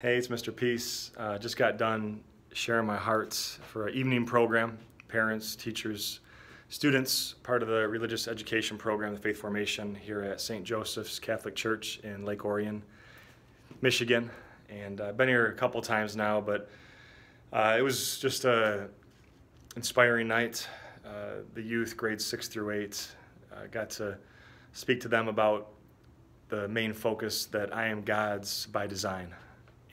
Hey, it's Mr. Peace. Uh, just got done sharing my heart for an evening program. Parents, teachers, students, part of the religious education program, the Faith Formation here at St. Joseph's Catholic Church in Lake Orion, Michigan. And I've been here a couple times now, but uh, it was just a inspiring night. Uh, the youth, grades six through eight, uh, got to speak to them about the main focus that I am God's by design.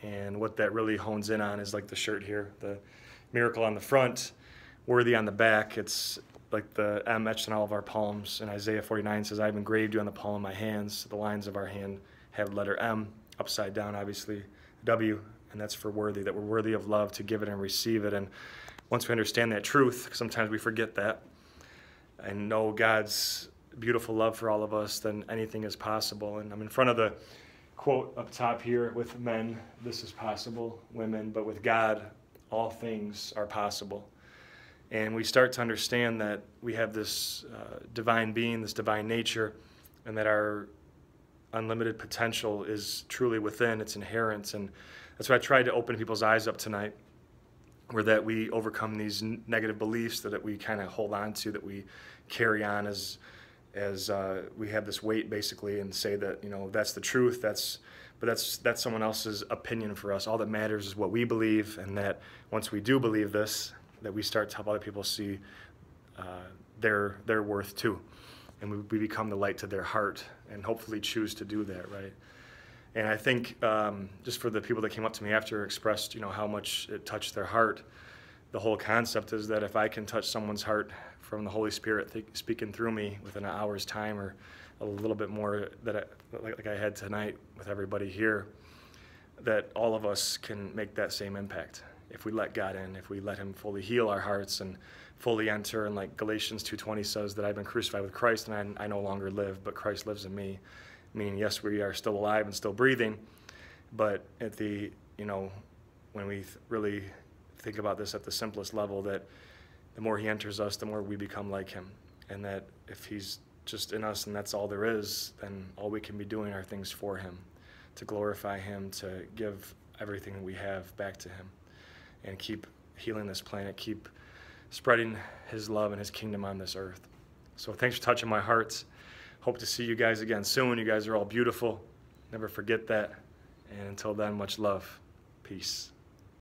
And what that really hones in on is like the shirt here, the miracle on the front, worthy on the back. It's like the M etched on all of our palms. And Isaiah 49 says, I've engraved you on the palm of my hands. The lines of our hand have letter M, upside down, obviously, W, and that's for worthy, that we're worthy of love to give it and receive it. And once we understand that truth, sometimes we forget that, and know God's beautiful love for all of us, then anything is possible. And I'm in front of the quote up top here with men, this is possible, women, but with God, all things are possible. And we start to understand that we have this uh, divine being, this divine nature, and that our unlimited potential is truly within, it's inherent. And that's why I tried to open people's eyes up tonight, where that we overcome these negative beliefs that, that we kind of hold on to, that we carry on as as uh, we have this weight basically and say that you know that's the truth that's but that's that's someone else's opinion for us. All that matters is what we believe and that once we do believe this that we start to help other people see uh, their their worth too. And we, we, become the light to their heart and hopefully choose to do that right? And i think um, just for the people that came up to me after expressed you know how much it touched their heart the whole concept is that if I can touch someone's heart from the Holy Spirit th- speaking through me within an hour's time or a little bit more that I, like, like I had tonight with everybody here, that all of us can make that same impact if we let God in, if we let Him fully heal our hearts and fully enter. And like Galatians 2:20 says that I've been crucified with Christ and I, I no longer live, but Christ lives in me. Meaning, yes, we are still alive and still breathing, but at the you know when we really think about this at the simplest level that the more he enters us, the more we become like him. And that if he's just in us and that's all there is, then all we can be doing are things for him, to glorify him, to give everything we have back to him, and keep healing this planet, keep spreading his love and his kingdom on this earth. So thanks for touching my heart. Hope to see you guys again soon. You guys are all beautiful. Never forget that. And until then, much love. Peace.